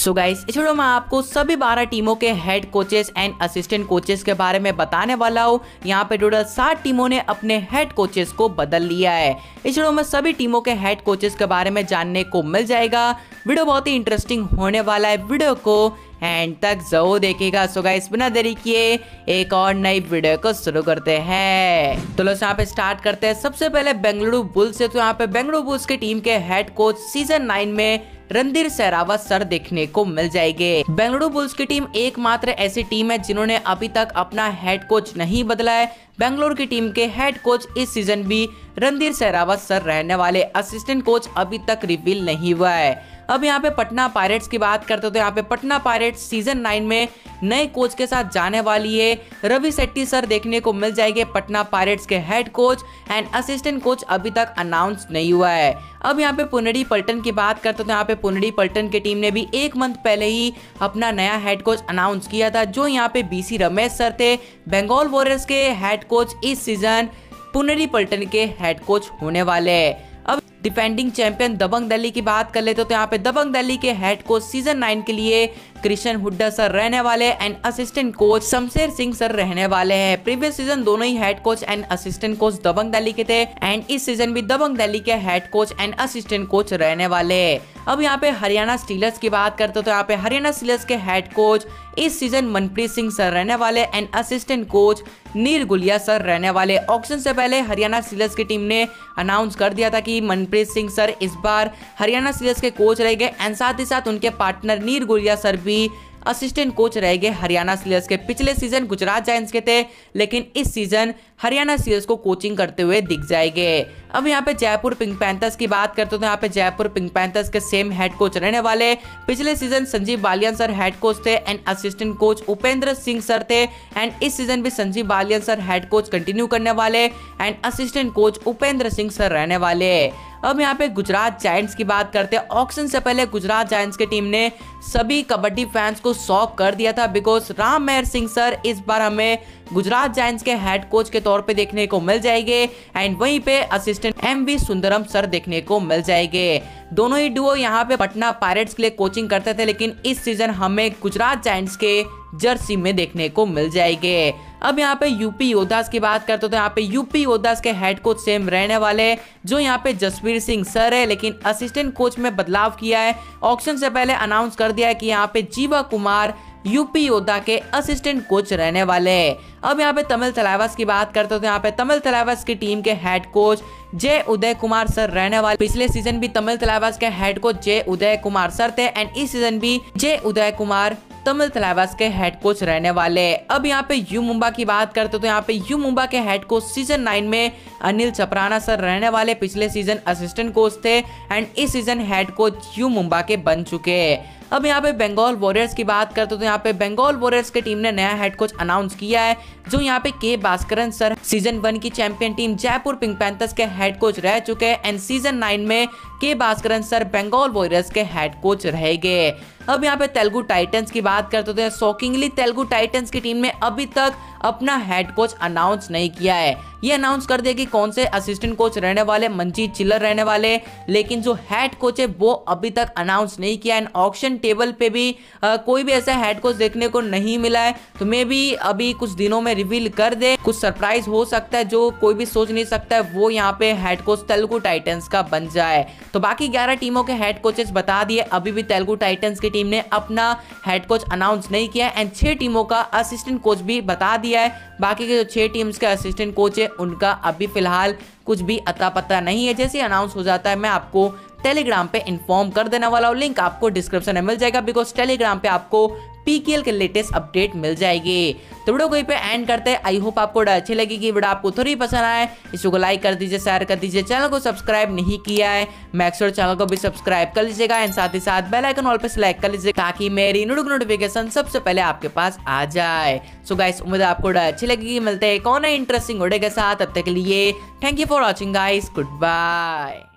So guys इस video में आपको सभी 12 टीमों के head coaches and assistant coaches के बारे में बताने वाला हूँ। यहाँ पे टोटल सात टीमों ने अपने हेड कोचेस को बदल लिया है। इस वीडियो में सभी टीमों के हेड कोचेस के बारे में जानने को मिल जाएगा। वीडियो बहुत ही इंटरेस्टिंग होने वाला है वीडियो को। एंड तक ज़रूर देखेगा सो गाइस बिना देरी किए एक और नई वीडियो को शुरू करते हैं। तो लो यहाँ पे स्टार्ट करते हैं। सबसे पहले बेंगलुरु बुल्स से। तो यहाँ पे बेंगलुरु बुल्स की टीम के हेड कोच सीज़न नाइन में रणधीर सहरावत सर देखने को मिल जाएँगे। बेंगलुरु बुल्स की टीम एकमात्र ऐसी टीम है जिन्होंने अभी तक अपना हेड कोच नहीं बदला है। बेंगलोर की टीम के हेड कोच इस सीज़न भी रणधीर सहरावत सर रहने वाले असिस्टेंट कोच अभी तक रिवील नहीं हुआ है। अब यहाँ पे पटना पायरेट्स की बात करते हो तो यहाँ पे पटना पायरेट्स सीज़न नाइन में नए कोच के साथ जाने वाली है। रवि शेट्टी सर देखने को मिल जाएँगे पटना पायरेट्स के head coach and assistant coach अभी तक अनाउंस नहीं हुआ है। अब यहाँ पे पुनडी पल्टन की बात करते हो तो यहाँ पे पुनडी पल्टन की टीम ने भी एक मंथ पहले ही अपना नया हेड कोच अनाउंस किया था, जो यहाँ पे बीसी रमेश सर थे। बंगाल वॉरियर्स के हेड कोच इस सीज़न पुनरी पल्टन के हेड कोच होने वाले अब डिफेंडिंग चैंपियन दबंग दिल्ली की बात कर लेते तो यहाँ पे दबंग दिल्ली के हेड कोच सीज़न नाइन के लिए कृष्ण हुड्डा सर रहने वाले and assistant coach Shamsher Singh sir रहने वाले हैं। प्रीवियस सीज़न दोनों ही head coach and assistant coach Dabang Delhi के थे एंड इस सीज़न भी दबंग दिल्ली के head coach and assistant coach रहने वाले अब यहाँ पे हरियाणा स्टीलर्स की बात करते तो यहाँ पे हरियाणा स्टीलर्स के हेड कोच इस सीज़न मनप्रीत सिंह सर रहने वाले and assistant coach Neer Gulia sir रहने वाले ऑक्शन से पहले हरियाणा स्टीलर्स की टीम ने अनाउंस कर दिया था कि मनप्रीत सिंह सर इस बार हरियाणा स्टीलर्स के कोच रहेंगे एंड साथ ही साथ उनके पार्टनर नीर गुलिया सर भी असिस्टेंट कोच रह गए हरियाणा सीरियल्स के। पिछले सीज़न गुजरात जायंट्स के थे, लेकिन इस सीज़न हरियाणा सीरियल्स को कोचिंग करते हुए दिख जाएँगे। अब यहाँ पे जयपुर पिंक पैंथर्स की बात करते तो यहाँ पे जयपुर पिंक पैंथर्स के सेम हेड कोच रहने वाले पिछले season Sanjeev Baliyan sir head coach थे and assistant coach Upendra Singh sir थे एंड इस सीज़न भी Sanjeev Baliyan sir head coach continue करने वाले and assistant coach Upendra Singh sir रहने वाले। अब यहाँ पे गुजरात जायंट्स की बात करते हैं। ऑक्शन से पहले गुजरात जायंट्स की टीम ने सभी कबड्डी फैंस को शॉक कर दिया था बिकॉज़ राम मेहर सिंह सर इस बार हमें गुजरात जायंट्स के हेड कोच के तौर पे देखने को मिल जाएँगे एंड वहीं पे assistant M V Sundaram sir देखने को मिल जाएँगे। दोनों ही डुओ यहाँ पे पटना पायरेट्स के लिए कोचिंग करते थे, लेकिन इस सीज़न हमें गुजरात जायंट्स के जर्सी में देखने को मिल जाएँगे। अब यहाँ पे यूपी योद्धास की बात करते तो यहाँ पे यूपी योद्धास के हेड कोच सेम रहने वाले जो यहाँ पे जसवीर सिंह सर है, लेकिन असिस्टेंट कोच में बदलाव किया है। ऑप्शन से पहले अनाउंस कर दिया है कि यहाँ पे जीवा कुमार यूपी योद्धा के असिस्टेंट कोच रहने वाले हैं। अब यहाँ पे तमिल तलावस की बात करते तो यहाँ पे तमिल तलावस की टीम के head coach Jai Uday Kumar sir रहने वाले। पिछले सीज़न भी तमिल तलावस के head coach Jai Uday Kumar sir थे एंड इस सीज़न भी जय उदय कुमार तमिल तलावास के हेड कोच रहने वाले। अब यहाँ पे यू मुंबा की बात करते तो यहाँ पे यू मुंबा के हेड कोच सीज़न नाइन में अनिल चपराना सर रहने वाले। पिछले सीज़न असिस्टेंट कोच थे एंड इस season head coach U Mumba के बन चुके हैं। अब यहाँ पे बंगाल वॉरियर्स की बात करते तो यहाँ पे बंगाल वॉरियर्स की टीम ने नया हेड कोच अनाउंस किया है, जो यहाँ पे K Bhaskaran sir season one की champion team Jaipur Pink Panthers के हेड कोच रह चुके हैं। एंड सीज़न नाइन में K Bhaskaran sir Bengal Warriors के हेड कोच रहेंगे। अब यहाँ पे तेलुगु टाइटंस की बात करते तो शॉकिंगली तेलुगु टाइटंस की टीम ने अभी तक अपना हेड कोच अनाउंस नहीं किया है। ये अनाउंस कर दिया कि कौन से असिस्टेंट कोच रहने वाले मंजीत चिल्लर रहने वाले लेकिन जो हेड कोच है वो अभी तक अनाउंस नहीं किया एंड ऑप्शन टेबल पे भी आ, कोई भी ऐसा हेड कोच देखने को नहीं मिला है। तो मे भी अभी कुछ दिनों में रिवील कर दे। कुछ सरप्राइज़ हो सकता है जो कोई भी सोच नहीं सकता है वो यहाँ पे हेड कोच तेलुगु टाइटन्स का बन जाए। तो बाकी ग्यारह टीमों के हेड कोचेस बता दिए। अभी भी तेलुगु टाइटन्स की टीम ने अपना हेड कोच अनाउंस नहीं किया एंड छह टीमों का असिस्टेंट कोच भी बता दिया है। बाकी के जो छह टीम्स के असिस्टेंट कोच है, उनका अभी फ़िलहाल कुछ भी अता पता नहीं है। जैसे अनाउंस हो जाता है, मैं आपको टेलीग्राम पे इन्फॉर्म कर देने वाला हूँ। लिंक आपको डिस्क्रिप्शन में मिल जाएगा। बिकॉज़ टेलीग्राम पे आपको पीकेएल के लेटेस्ट अपडेट मिल जाएगी। तो वीडियो को पे एंड करते हैं। आई होप आपको अच्छी लगेगी। वीडियो आपको थोड़ी पसंद आए इसको लाइक कर दीजिए शेयर कर दीजिए। चैनल को सब्सक्राइब नहीं किया है मैक्सोर चैनल को भी सब्सक्राइब कर लीजिएगा। एंड साथ ही साथ बेल आइकन ऑल पे सिलेक्ट कर लीजिए, ताकि मेरी नोटिफिकेशन सबसे पहले आपके पास आ जाए। सो गाइस उम्मीद आपको अच्छी लगेगी। मिलते हैं कौन है इंटरेस्टिंग वीडियो के साथ। अब तक के लिए thank you for watching guys good bye